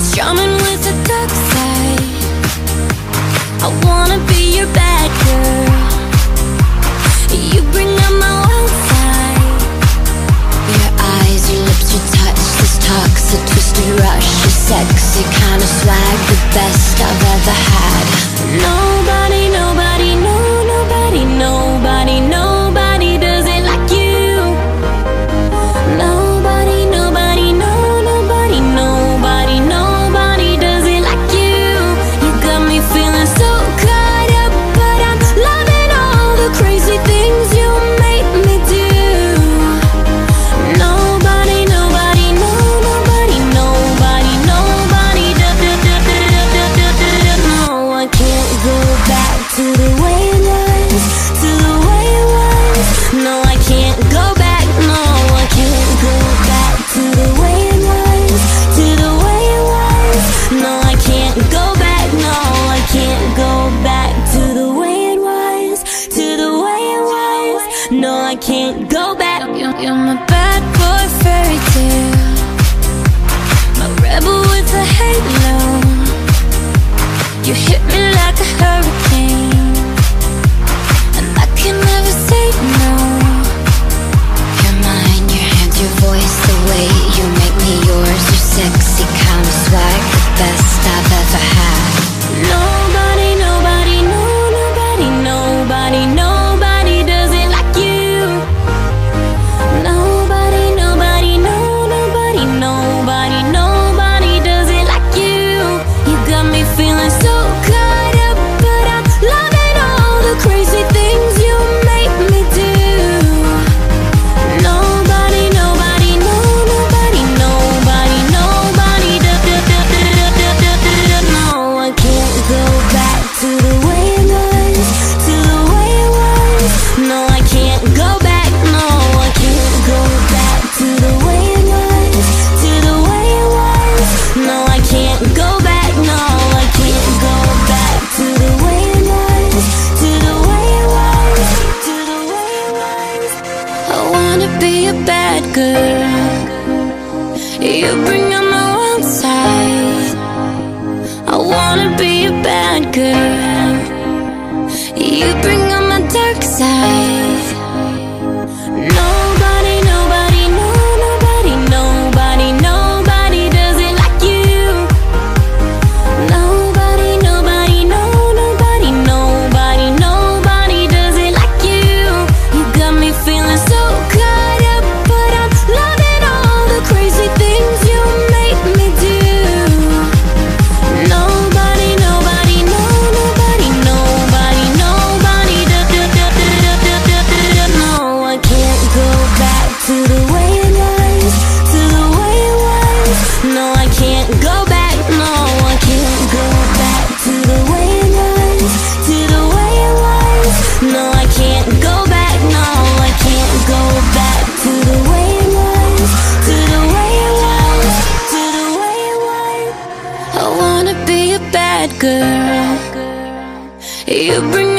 It's drumming with dark side. I wanna be your bad girl. You bring out my wild side. Your eyes, your lips, your touch talk's a twisted rush sexy kind of swag The best I've ever had. Nobody No, I can't go back. You're my bad boy fairy tale. girl. You bring out my wrong side. I wanna be a bad girl. You bring bad girl. You bring